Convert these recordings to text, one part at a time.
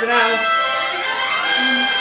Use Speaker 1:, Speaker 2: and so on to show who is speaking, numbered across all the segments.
Speaker 1: for.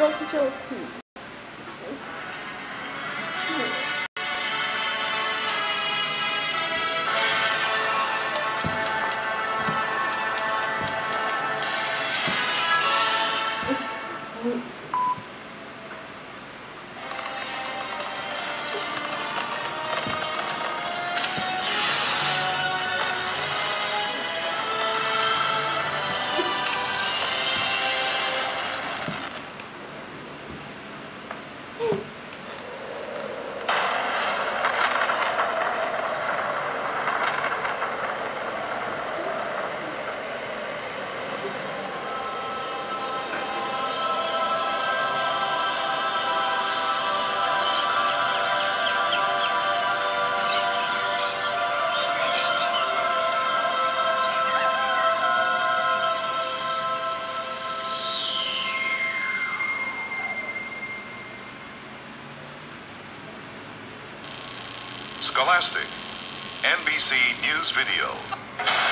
Speaker 2: Volta de
Speaker 3: Scholastic, NBC News Video.